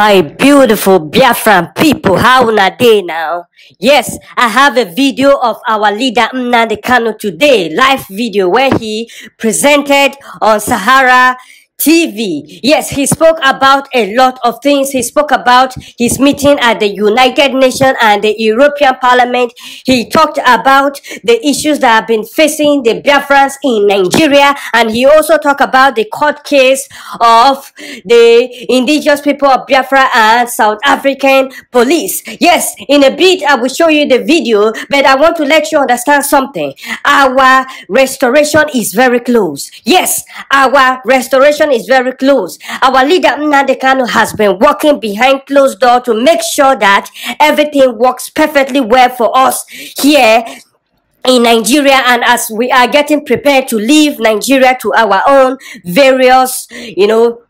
My beautiful Biafran people, how una day now? Yes, I have a video of our leader Nnamdi Kanu today, live video where he presented on Sahara TV. Yes, he spoke about a lot of things. He spoke about his meeting at the United Nations and the European Parliament. He talked about the issues that have been facing the Biafrans in Nigeria. And he also talked about the court case of the indigenous people of Biafra and South African police. Yes, in a bit, I will show you the video, but I want to let you understand something. Our restoration is very close. Yes, our restoration is very close. Our leader Nnamdi Kanu has been working behind closed door to make sure that everything works perfectly well for us here in Nigeria and as we are getting prepared to leave Nigeria to our own various, you know,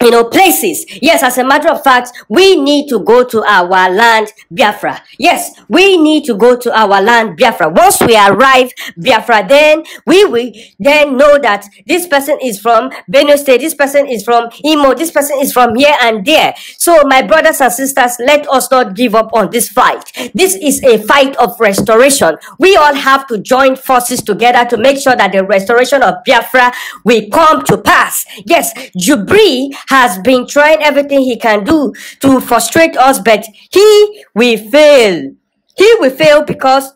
you know, places. Yes, as a matter of fact, we need to go to our land, Biafra. Yes, we need to go to our land, Biafra. Once we arrive, Biafra, then we will then know that this person is from Benue State, this person is from Imo, this person is from here and there. So, my brothers and sisters, let us not give up on this fight. This is a fight of restoration. We all have to join forces together to make sure that the restoration of Biafra will come to pass. Yes, Jubril has been trying everything he can do to frustrate us, but he will fail. He will fail because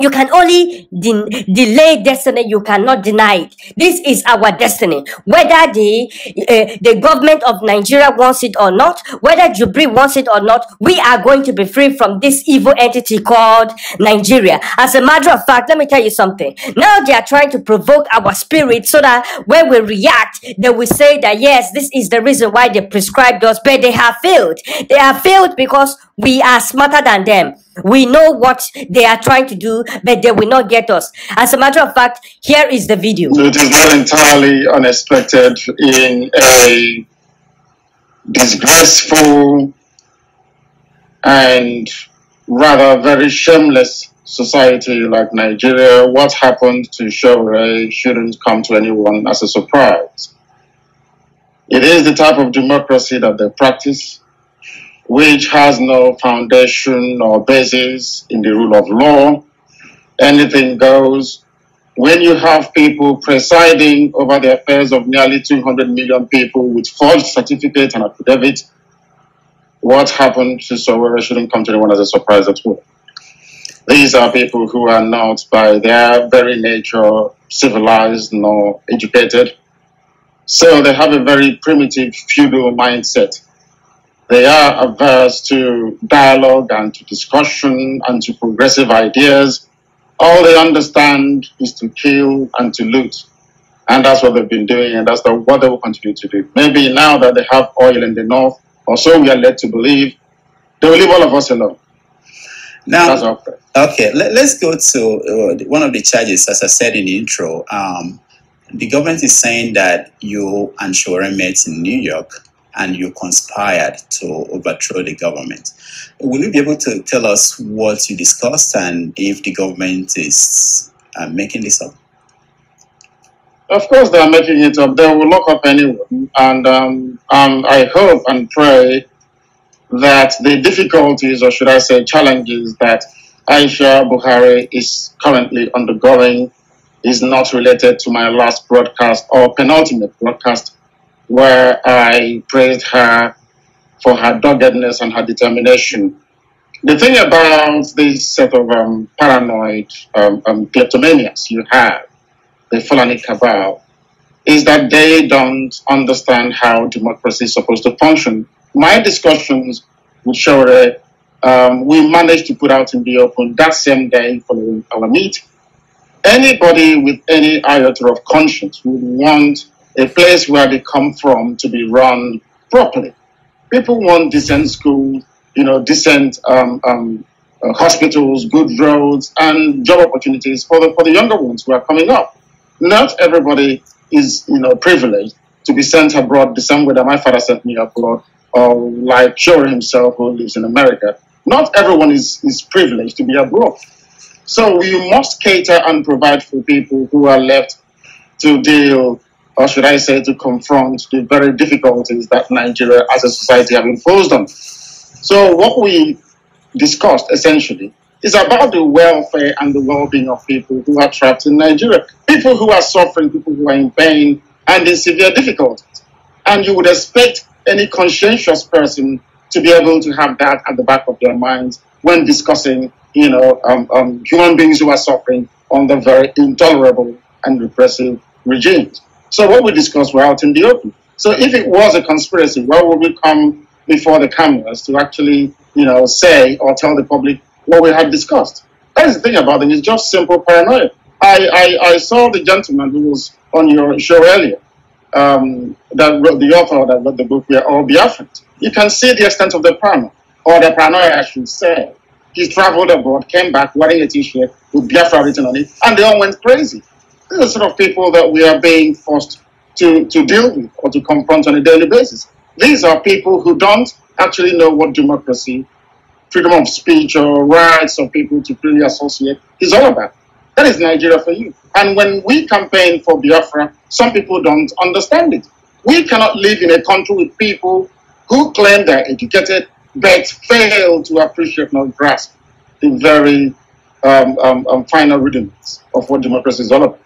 you can only de- delay destiny. You cannot deny it. This is our destiny. Whether the uh, the government of Nigeria wants it or not, whether Jubril wants it or not, we are going to be free from this evil entity called Nigeria. As a matter of fact, let me tell you something. Now they are trying to provoke our spirit so that when we react, they will say that yes, this is the reason why they prescribed us, but they have failed. They have failed because we are smarter than them. We know what they are trying to do, but they will not get us. As a matter of fact, here is the video. It is not entirely unexpected in a disgraceful and rather very shameless society like Nigeria. What happened to Sowore shouldn't come to anyone as a surprise. It is the type of democracy that they practice which has no foundation or basis in the rule of law. Anything goes. When you have people presiding over the affairs of nearly 200 million people with forged certificates and affidavits, what happened to Sowore shouldn't come to anyone as a surprise at all. These are people who are not, by their very nature, civilized nor educated. So they have a very primitive feudal mindset they are averse to dialogue and to discussion and to progressive ideas. All they understand is to kill and to loot. And that's what they've been doing, and that's the, what they will continue to do. Maybe now that they have oil in the north, or so we are led to believe, they will leave all of us alone. Now, okay, let, us go to uh, one of the charges, as I said in the intro. Um, the government is saying that you and Sowore met in New York and you conspired to overthrow the government. Will you be able to tell us what you discussed and if the government is uh, making this up? Of course, they are making it up. They will lock up anyone. And um, um, I hope and pray that the difficulties, or should I say challenges, that Aisha Buhari is currently undergoing is not related to my last broadcast or penultimate broadcast where I praised her for her doggedness and her determination. The thing about this set of um, paranoid um, um, kleptomaniacs you have, the Fulani cabal, is that they don't understand how democracy is supposed to function. My discussions with Sowore, um, we managed to put out in the open that same day following our meet. Anybody with any iota of conscience would want a place where they come from to be run properly. People want decent schools, you know, decent um, um, uh, hospitals, good roads, and job opportunities for the for the younger ones who are coming up. Not everybody is, you know, privileged to be sent abroad the same way that my father sent me abroad, or like Sowore himself who lives in America. Not everyone is, is privileged to be abroad. So we must cater and provide for people who are left to deal or should I say, to confront the very difficulties that Nigeria as a society have imposed on. So what we discussed essentially is about the welfare and the well-being of people who are trapped in Nigeria, people who are suffering, people who are in pain and in severe difficulties. And you would expect any conscientious person to be able to have that at the back of their minds when discussing, you know, um, um, human beings who are suffering under very intolerable and repressive regimes. So what we discussed were out in the open. So if it was a conspiracy, why would we come before the cameras to actually, you know, say or tell the public what we had discussed? That is the thing about it. It's just simple paranoia. I, I, I saw the gentleman who was on your show earlier, um, that wrote, the author that wrote the book, We Are All Biafrans. You can see the extent of the paranoia, or the paranoia, I should say. He traveled abroad, came back wearing a t-shirt with Biafra written on it, and they all went crazy. These are the sort of people that we are being forced to, to deal with or to confront on a daily basis. These are people who don't actually know what democracy, freedom of speech, or rights of people to freely associate is all about. That is Nigeria for you. And when we campaign for Biafra, some people don't understand it. We cannot live in a country with people who claim they're educated but fail to appreciate nor grasp the very um, um, um, final rudiments of what democracy is all about.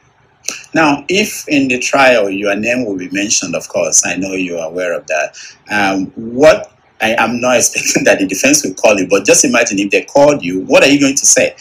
Now, if in the trial your name will be mentioned, of course, I know you are aware of that. Um, what I am not expecting that the defense will call you, but just imagine if they called you, what are you going to say?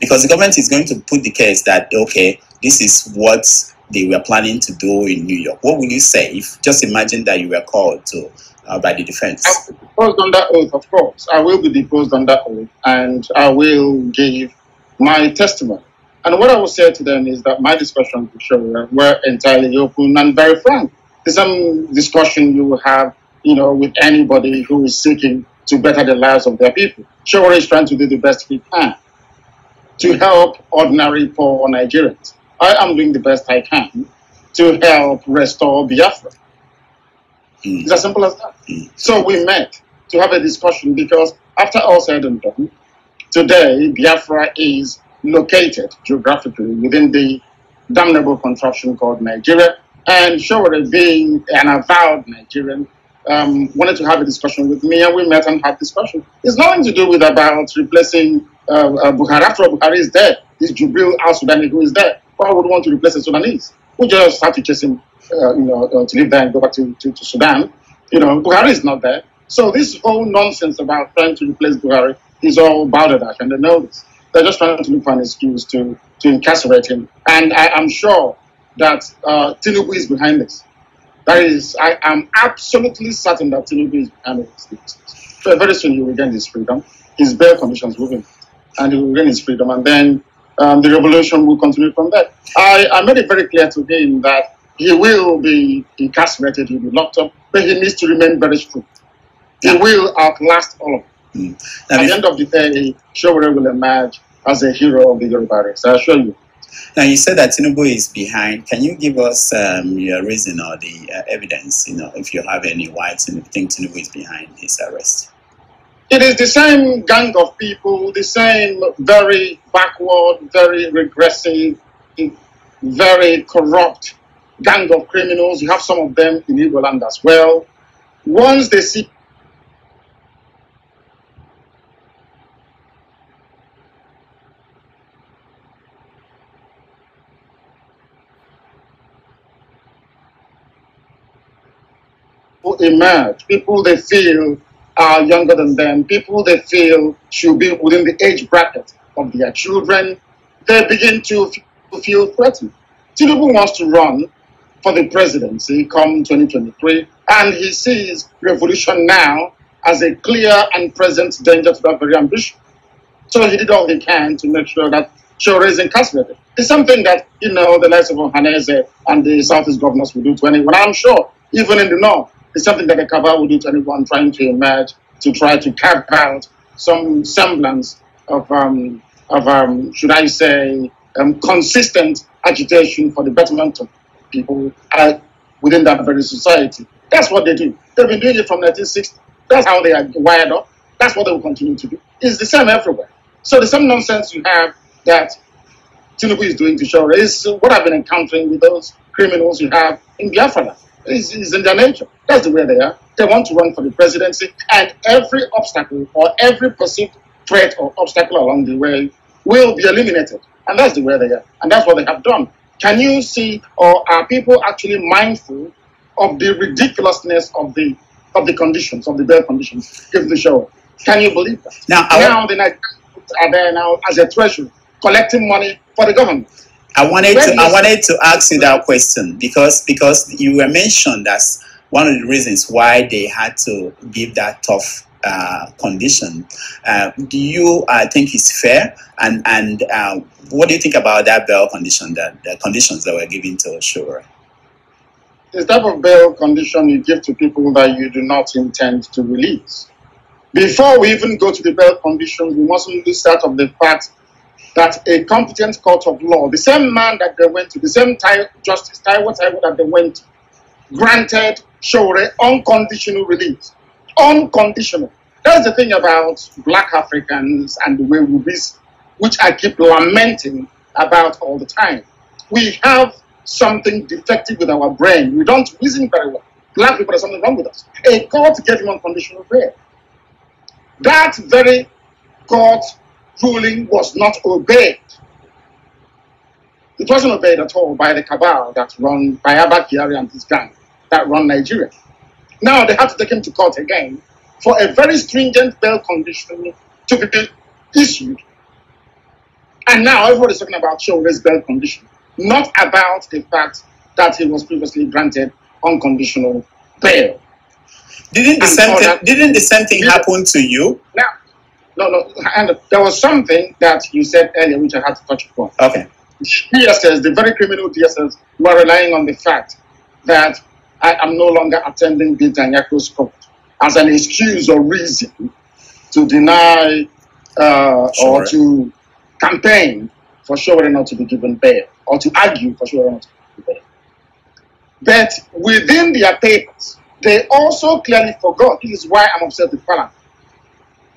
Because the government is going to put the case that, okay, this is what they were planning to do in New York. What will you say if just imagine that you were called to uh, by the defense? I will be deposed under oath, of course. I will be deposed under oath and I will give my testimony. And what I will say to them is that my discussions with Sowore were entirely open and very frank. There's some discussion you will have, you know, with anybody who is seeking to better the lives of their people. Sowore is trying to do the best he can to help ordinary poor Nigerians. I am doing the best I can to help restore Biafra. Mm. It's as simple as that. Mm. So we met to have a discussion because after all said and done, today Biafra is located geographically within the damnable contraption called Nigeria. And Sowore, being an avowed Nigerian, um, wanted to have a discussion with me, and we met and had discussion. It's nothing to do with about replacing uh, uh, Buhari. After all, Buhari is dead. It's Jubril al-Sudani who is there. Why would want to replace the Sudanese? We just have to chase him, uh, you know, uh, to leave there and go back to, to, to, Sudan. You know, Buhari is not there. So this whole nonsense about trying to replace Buhari is all balderdash, and they know this. They're just trying to look for an excuse to, to incarcerate him. And I am sure that uh, Tinubu is behind this. That is, I am absolutely certain that Tinubu is behind this. So very soon he will regain his freedom. His bail conditions will be, and he will regain his freedom. And then um, the revolution will continue from there. I, I made it very clear to him that he will be incarcerated, he'll be locked up, but he needs to remain very strong. He will outlast all of them. Mm. At the end of the day, Sowore will emerge as a hero of the Yoruba race. I assure you. Now you said that Tinubu is behind. Can you give us um, your reason or the uh, evidence? You know, if you have any why you think Tinubu is behind his arrest. It is the same gang of people, the same very backward, very regressive, very corrupt gang of criminals. You have some of them in Igbo land as well. Once they see emerge, people they feel are younger than them, people they feel should be within the age bracket of their children, they begin to feel threatened. Tinubu wants to run for the presidency come 2023, and he sees revolution now as a clear and present danger to that very ambition. So he did all he can to make sure that Sowore is incarcerated. It's something that, you know, the likes of Ohanaeze and the Southeast governors will do to anyone. I'm sure, even in the North, it's something that the cabal would do to anyone trying to emerge to try to carve out some semblance of, um, of um, should I say, um, consistent agitation for the betterment of people uh, within that very society. That's what they do. They've been doing it from 1960. That's how they are wired up. That's what they will continue to do. It's the same everywhere. So the same nonsense you have that Tinubu is doing to show is what I've been encountering with those criminals you have in Biafra. It's, it's in their nature. That's the way they are. They want to run for the presidency, and every obstacle or every perceived threat or obstacle along the way will be eliminated. And that's the way they are. And that's what they have done. Can you see, or are people actually mindful of the ridiculousness of the of the conditions, of the bail conditions given the show? Can you believe that? Now, now the Nigerians are there now as a treasury collecting money for the government. I wanted to I wanted to ask you that question because because you were mentioned as one of the reasons why they had to give that tough uh, condition. Uh, do you uh, think it's fair? And and uh, what do you think about that bail condition that the conditions that were given to Sowore? The type of bail condition you give to people that you do not intend to release. Before we even go to the bail conditions, we mustn't lose sight of the fact that a competent court of law, the same man that they went to, the same ty- Justice Taiwo Taiwo that they went to, granted Sowore unconditional release. Unconditional. That's the thing about black Africans and the way we reason, which I keep lamenting about all the time. We have something defective with our brain. We don't reason very well. Black people, there's something wrong with us. A court gave him unconditional bail. That very court ruling was not obeyed. It wasn't obeyed at all by the cabal that run by Abba Kyari and his gang that run Nigeria. Now they have to take him to court again for a very stringent bail condition to be issued. And now everybody's talking about Sowore's bail condition, not about the fact that he was previously granted unconditional bail. Didn't the, same thing, didn't the same thing happen to you? Now, no, no, and there was something that you said earlier which I had to touch upon. Okay. DSS, the very criminal DSS, were relying on the fact that I am no longer attending Binta Nyako's court as an excuse or reason to deny uh, sure. or to campaign for Sowore not to be given bail or to argue for Sowore not to be given bail. But within their papers, they also clearly forgot, this is why I'm upset with Parliament,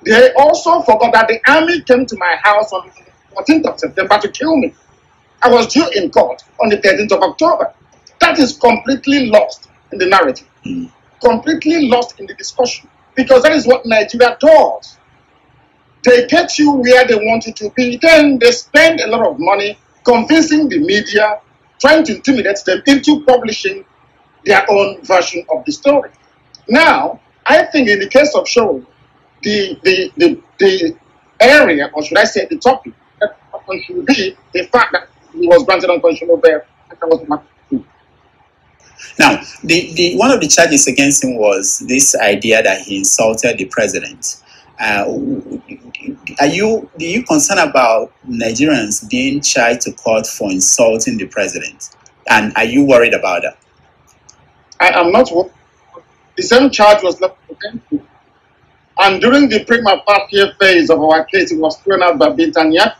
they also forgot that the army came to my house on the 14th of September to kill me. I was due in court on the 13th of October. That is completely lost in the narrative, mm. completely lost in the discussion, because that is what Nigeria does. They get you where they want you to be, then they spend a lot of money convincing the media, trying to intimidate them into publishing their own version of the story. Now, I think in the case of Show, the, the, the, the area, or should I say the topic, that should be the fact that he was granted unconditional bail. That was now, the, the, one of the charges against him was this idea that he insulted the president. Uh, are you are you concerned about Nigerians being charged to court for insulting the president? And are you worried about that? I am not. The same charge was left against me. And during the prima facie phase of our case, it was thrown out by Binta Nyako.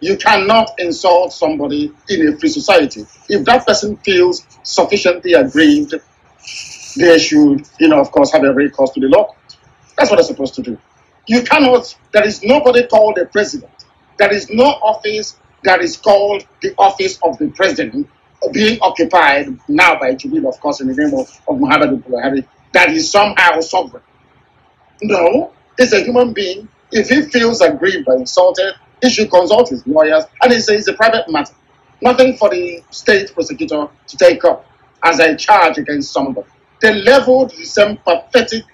You cannot insult somebody in a free society. If that person feels sufficiently aggrieved, they should, you know, of course, have a recourse to the law. That's what they're supposed to do. You cannot, there is nobody called a president. There is no office that is called the office of the president being occupied now by Jubril, of course, in the name of, of Muhammad Buhari, that is somehow sovereign. No, he's a human being. If he feels aggrieved or insulted, he should consult his lawyers, and it's a, it's a private matter. Nothing for the state prosecutor to take up as a charge against somebody. They leveled the same pathetic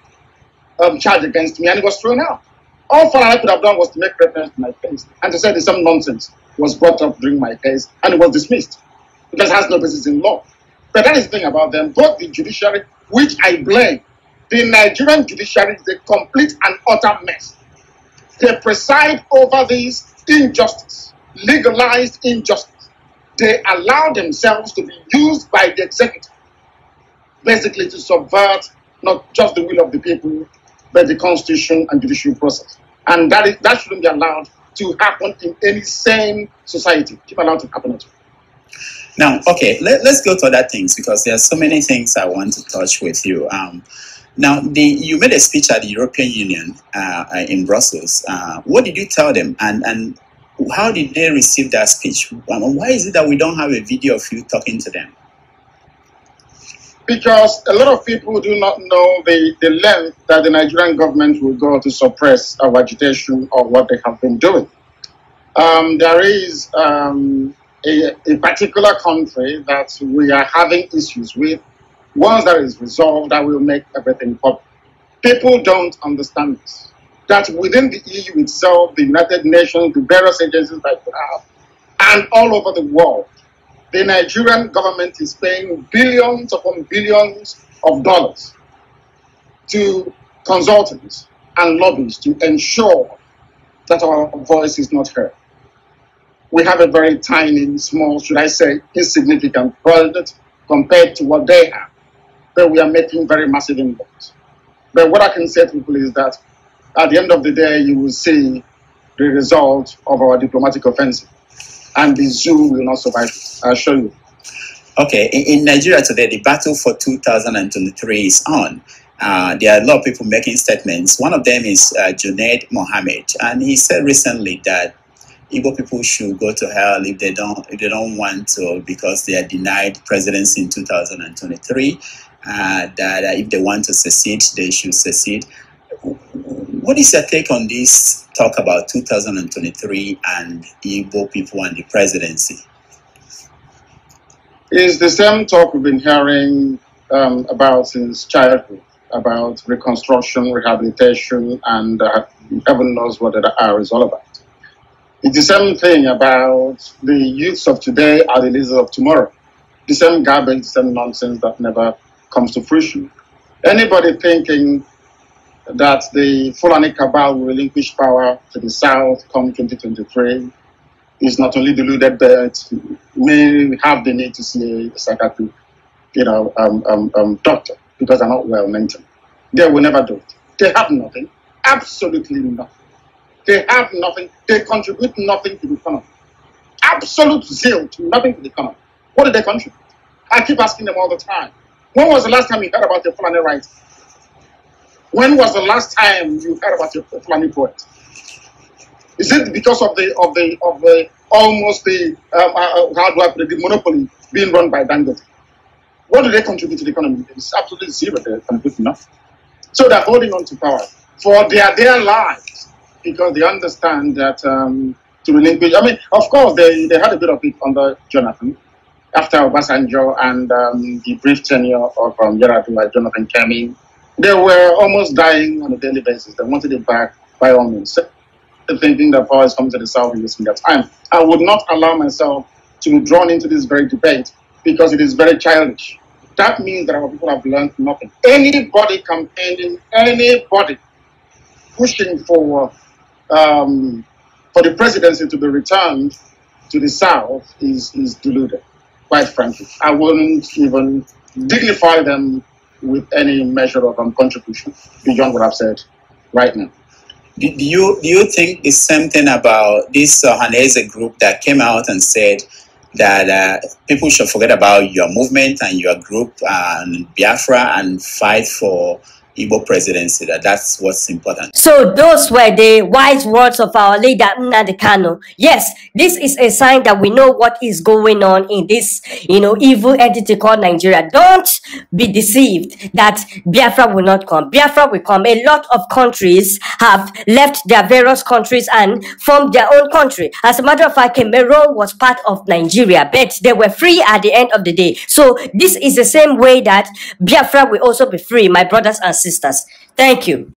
um, charge against me, and it was thrown out. All I could have done was to make reference to my case and to say the same nonsense was brought up during my case, and it was dismissed because it has no basis in law. But that is the thing about them, both the judiciary, which I blame the Nigerian judiciary is a complete and utter mess. They preside over this injustice, legalized injustice. They allow themselves to be used by the executive, basically to subvert not just the will of the people, but the constitution and judicial process. And that, is, that shouldn't be allowed to happen in any sane society. Keep allowed to happen at all. Now, okay, let, us go to other things because there are so many things I want to touch with you. Um, now, the, you made a speech at the European Union uh, in Brussels. Uh, what did you tell them? And, and how did they receive that speech? Why is it that we don't have a video of you talking to them? Because a lot of people do not know the, the length that the Nigerian government will go to suppress our agitation or what they have been doing. Um, there is um, a, a particular country that we are having issues with. Once that is resolved, that will make everything public. People don't understand this. That within the EU itself, the United Nations, the various agencies that we have, and all over the world, the Nigerian government is paying billions upon billions of dollars to consultants and lobbies to ensure that our voice is not heard. We have a very tiny, small, should I say, insignificant budget compared to what they have. But we are making very massive inputs. But what I can say to people is that at the end of the day, you will see the result of our diplomatic offensive. And the zoo will not survive. I assure you. Okay, in, in Nigeria today, the battle for 2023 is on. Uh, there are a lot of people making statements. One of them is uh, Junaid Mohammed, and he said recently that Igbo people should go to hell if they don't if they don't want to because they are denied presidency in 2023. Uh, that uh, if they want to secede, they should secede. What is your take on this talk about 2023 and Igbo people and the presidency? It's the same talk we've been hearing um, about since childhood about reconstruction, rehabilitation, and uh, heaven knows what the R is all about. It's the same thing about the youths of today are the leaders of tomorrow. The same garbage, the same nonsense that never comes to fruition. Anybody thinking that the Fulani cabal will relinquish power to the south come 2023 is not only deluded, but may have the need to see a psychiatric, you know, um, um, um, doctor because they're not well maintained. They will never do it. They have nothing, absolutely nothing. They have nothing. They contribute nothing to the economy. Absolute zero to nothing to the economy. What did they contribute? I keep asking them all the time. When was the last time you heard about the Fulani right? When was the last time you heard about your Fulani poet? Is it because of the of the of the almost the um, uh, uh how do I put it, the monopoly being run by Dangote? What do they contribute to the economy? It's absolutely zero. They contribute nothing. So they're holding on to power for their their lives because they understand that um, to relinquish. I mean, of course, they, they had a bit of it under Jonathan after Obasanjo and um, the brief tenure of um, Yar'Adua, Jonathan came They were almost dying on a daily basis. They wanted it back by all means. Thinking that power is coming to the South in this time. I would not allow myself to be drawn into this very debate because it is very childish. That means that our people have learned nothing. Anybody campaigning, anybody pushing for um, for the presidency to be returned to the South is, is deluded, quite frankly. I wouldn't even dignify them with any measure of um, contribution beyond what I've said right now. Do you, do you think the same thing about this uh, Ohanaeze group that came out and said that uh, people should forget about your movement and your group and Biafra and fight for Igbo presidency, that that's what's important. So those were the wise words of our leader Nnamdi Kanu. Yes, this is a sign that we know what is going on in this, you know, evil entity called Nigeria. Don't be deceived that Biafra will not come. Biafra will come. A lot of countries have left their various countries and formed their own country. As a matter of fact, Cameroon was part of Nigeria, but they were free at the end of the day. So this is the same way that Biafra will also be free, my brothers and sisters. Thank you.